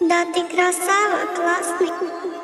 Да ты красава, классный.